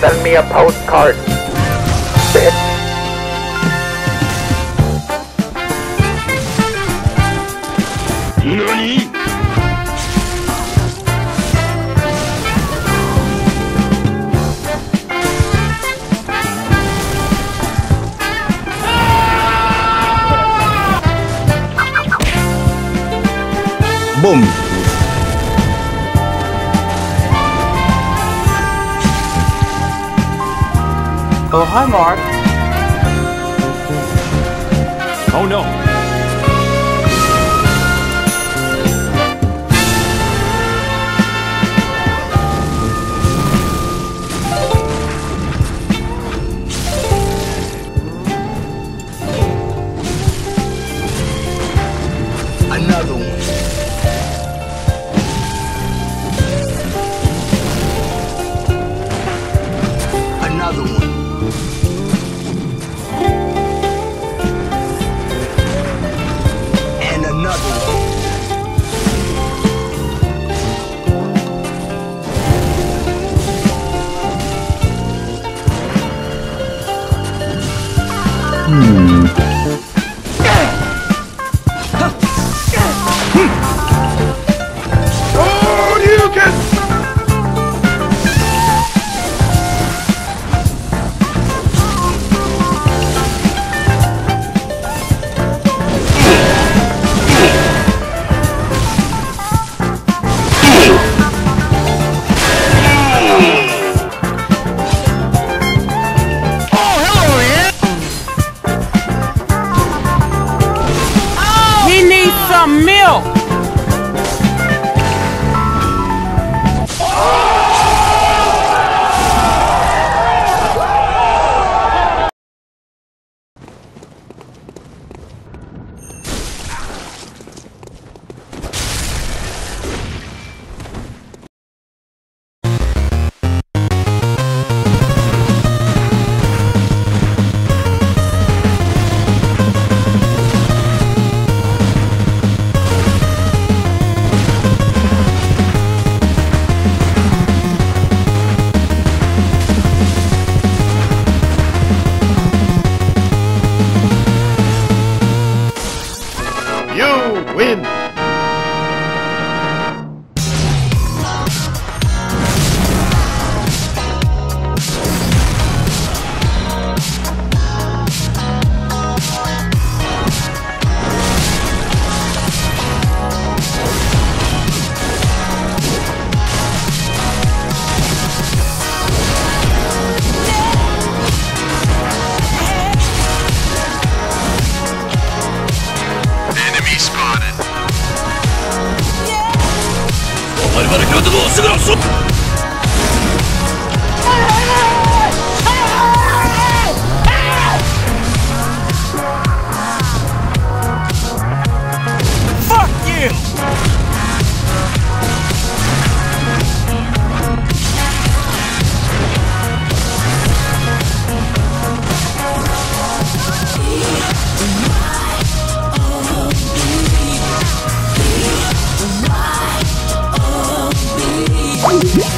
Send me a postcard, bitch. NANI?! Boom. Oh, hi, Mark. Oh no! Some milk. Win! 我々両手の足柄をし Yeah.